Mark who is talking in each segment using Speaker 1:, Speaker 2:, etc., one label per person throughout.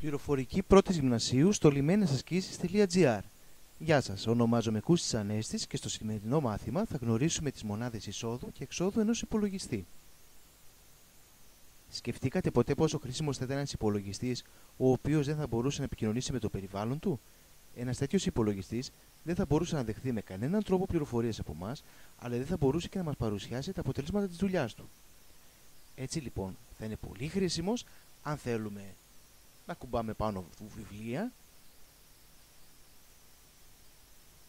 Speaker 1: Πληροφορική πρώτης γυμνασίου στο λιμένεσασκήσεις.gr Γεια σας, ονομάζομαι Κούστης Ανέστης και στο σημερινό μάθημα θα γνωρίσουμε τις μονάδες εισόδου και εξόδου ενός υπολογιστή. Σκεφτήκατε ποτέ πόσο χρήσιμος θα ήταν ένας υπολογιστής ο οποίος δεν θα μπορούσε να επικοινωνήσει με το περιβάλλον του; Ένας τέτοιος υπολογιστής δεν θα μπορούσε να δεχθεί με κανέναν τρόπο πληροφορίες από εμάς, αλλά δεν θα μπορούσε και να μας παρουσιάσει τα αποτελέσματα της δουλειάς του. Έτσι λοιπόν θα είναι πολύ χρήσιμος αν θέλουμε να κουμπάμε πάνω του βιβλία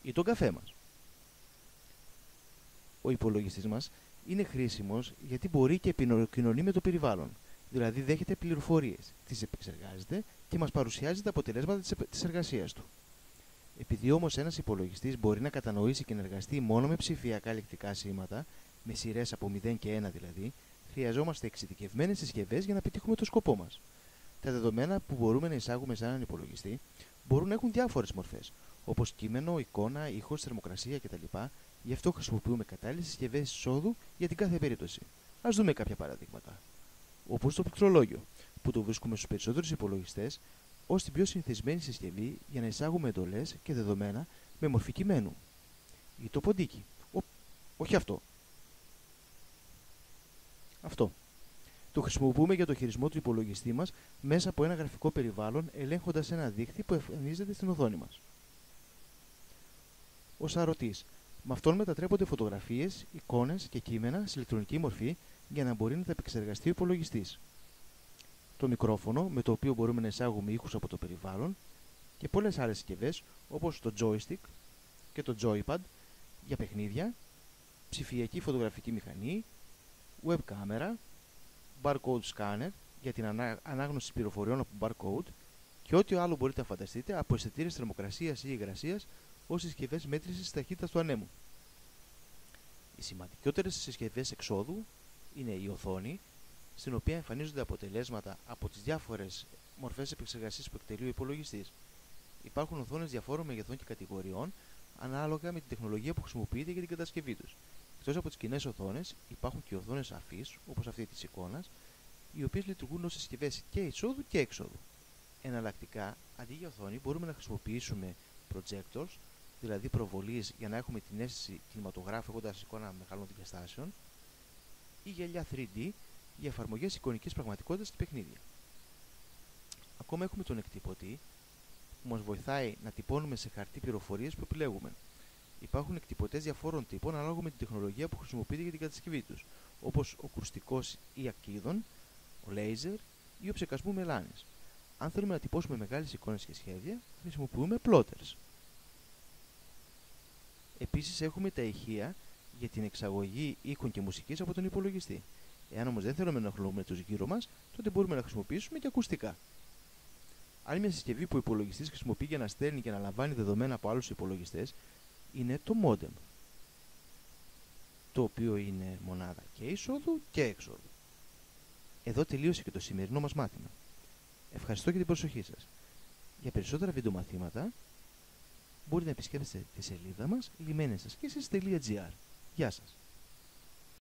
Speaker 1: ή τον καφέ μας. Ο υπολογιστής μας είναι χρήσιμος γιατί μπορεί και επικοινωνεί με το περιβάλλον. Δηλαδή δέχεται πληροφορίες, τις επεξεργάζεται και μας παρουσιάζει τα αποτελέσματα της εργασίας του. Επειδή όμως ένας υπολογιστής μπορεί να κατανοήσει και να εργαστεί μόνο με ψηφιακά λεκτικά σήματα, με σειρές από 0 και 1 δηλαδή, χρειαζόμαστε εξειδικευμένες συσκευές για να πετύχουμε το σκοπό μας. Τα δεδομένα που μπορούμε να εισάγουμε σε έναν υπολογιστή μπορούν να έχουν διάφορες μορφές, όπως κείμενο, εικόνα, ήχος, θερμοκρασία κτλ. Γι' αυτό χρησιμοποιούμε κατάλληλε συσκευέ εισόδου για την κάθε περίπτωση. Α δούμε κάποια παραδείγματα. Όπως το πληκτρολόγιο, που το βρίσκουμε στους περισσότερους υπολογιστές ως την πιο συνηθισμένη συσκευή για να εισάγουμε εντολές και δεδομένα με μορφή κειμένου. Ή το ποντίκι. Ο... Όχι αυτό. Αυτό. Το χρησιμοποιούμε για το χειρισμό του υπολογιστή μας μέσα από ένα γραφικό περιβάλλον, ελέγχοντας ένα δίκτυο που εμφανίζεται στην οθόνη μας. Ο σαρωτή. Με αυτόν μετατρέπονται φωτογραφίες, εικόνες και κείμενα σε ηλεκτρονική μορφή για να μπορεί να τα επεξεργαστεί ο υπολογιστής. Το μικρόφωνο, με το οποίο μπορούμε να εισάγουμε ήχους από το περιβάλλον και πολλές άλλες συσκευές όπως το joystick και το joypad για παιχνίδια, ψηφιακή φωτογραφική μηχανή, web camera, barcode scanner για την ανά, ανάγνωση πληροφοριών από barcode και ό,τι άλλο μπορείτε να φανταστείτε από αισθητήρε θερμοκρασίας ή υγρασίας ως συσκευές μέτρησης ταχύτητας του ανέμου. Οι σημαντικότερες συσκευές εξόδου είναι η οθόνη, στην οποία εμφανίζονται αποτελέσματα από τις διάφορες μορφές επεξεργασίας που εκτελεί ο υπολογιστής. Υπάρχουν οθόνες διαφόρων μεγεθών και κατηγοριών ανάλογα με την τεχνολογία που χρησιμοποιείται για την κατασκευή τους. Εκτός από τις κοινές οθόνες, υπάρχουν και οθόνες αφής, όπως αυτή της εικόνας, οι οποίες λειτουργούν ως συσκευές και εισόδου και έξοδου. Εναλλακτικά, αντί για οθόνη, μπορούμε να χρησιμοποιήσουμε projectors, δηλαδή προβολής για να έχουμε την αίσθηση κινηματογράφου έχοντας εικόνα μεγάλων διαστάσεων, ή γυαλιά 3D για εφαρμογές εικονικής πραγματικότητας και παιχνίδια. Ακόμα έχουμε τον εκτυπωτή, που μας βοηθάει να τυπώνουμε σε χαρτί πληροφορίες που επιλέγουμε. Υπάρχουν εκτυπωτές διαφόρων τύπων ανάλογα με την τεχνολογία που χρησιμοποιείται για την κατασκευή τους, όπως ο κρουστικό ή ακίδων, ο λέιζερ ή ο ψεκασμού μελάνης. Αν θέλουμε να τυπώσουμε μεγάλες εικόνες και σχέδια, χρησιμοποιούμε plotters. Επίσης έχουμε τα ηχεία για την εξαγωγή οίκων και μουσικής από τον υπολογιστή. Εάν όμως δεν θέλουμε να ενοχλούμε τους γύρω μας, τότε μπορούμε να χρησιμοποιήσουμε και ακουστικά. Άλλη μια συσκευή που ο υπολογιστής χρησιμοποιεί για να στέλνει και να λαμβάνει δεδομένα από άλλους υπολογιστές είναι το modem το οποίο είναι μονάδα και εισόδου και έξοδου. Εδώ τελείωσε και το σημερινό μας μάθημα. Ευχαριστώ για την προσοχή σας. Για περισσότερα βίντεο μαθήματα μπορείτε να επισκέπτεστε τη σελίδα μας λιμένεσασκήσεις.gr Γεια σας.